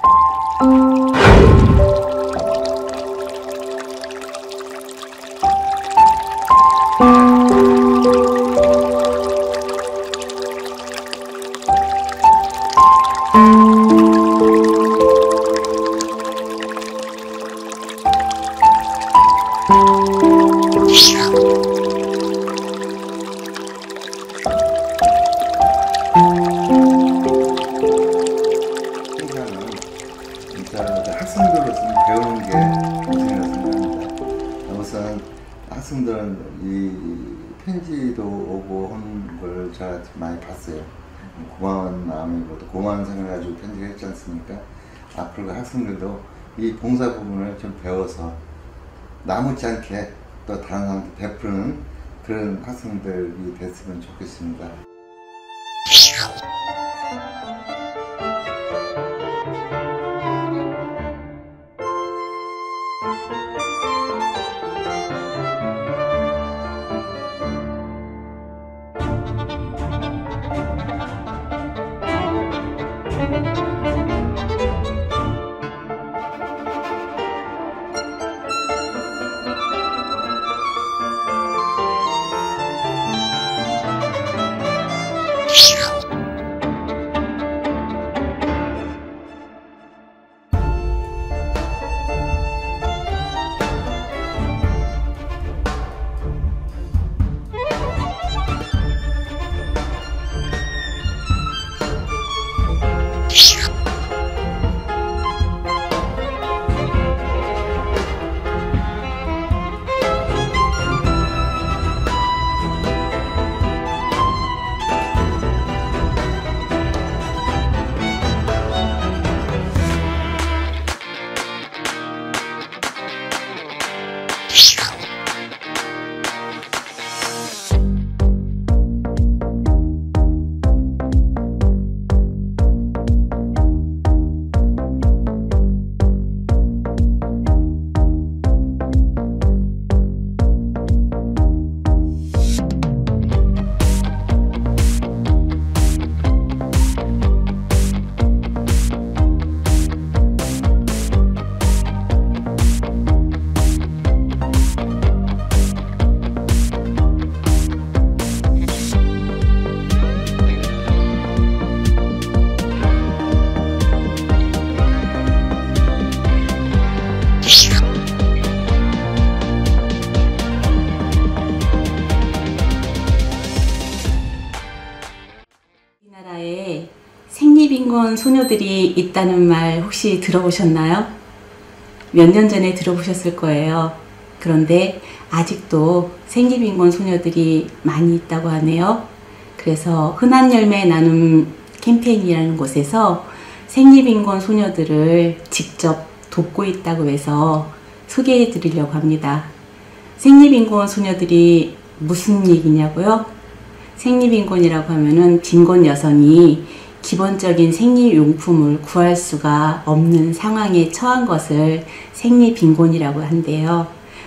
Thank you. 진짜 이제 학생들로서 배우는 게 우선이라고 생각합니다. 우선 학생들은 이 편지도 오고 하는 걸 제가 많이 봤어요. 고마운 마음이고 또 고마운 생각을 가지고 편지를 했지 않습니까? 앞으로 학생들도 이 봉사 부분을 좀 배워서 남지 않게 또 다른 사람한테 베푸는 그런 학생들이 됐으면 좋겠습니다. 우 생리빈곤 소녀들이 있다는 말 혹시 들어보셨나요? 몇 년 전에 들어보셨을 거예요. 그런데 아직도 생리빈곤 소녀들이 많이 있다고 하네요. 그래서 흔한 열매 나눔 캠페인이라는 곳에서 생리빈곤 소녀들을 직접 돕고 있다고 해서 소개해 드리려고 합니다. 생리빈곤 소녀들이 무슨 얘기냐고요? 생리빈곤이라고 하면은 빈곤 여성이 기본적인 생리용품을 구할 수가 없는 상황에 처한 것을 생리빈곤이라고 한대요.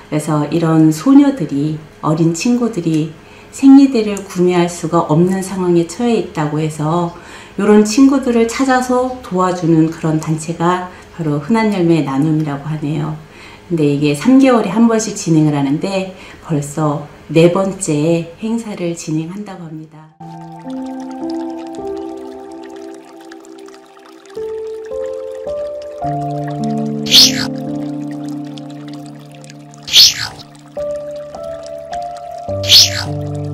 그래서 이런 소녀들이 어린 친구들이 생리대를 구매할 수가 없는 상황에 처해 있다고 해서 이런 친구들을 찾아서 도와주는 그런 단체가 바로 흔한 열매 나눔이라고 하네요. 근데 이게 3개월에 한 번씩 진행을 하는데 벌써 네 번째 행사를 진행한다고 합니다. Show.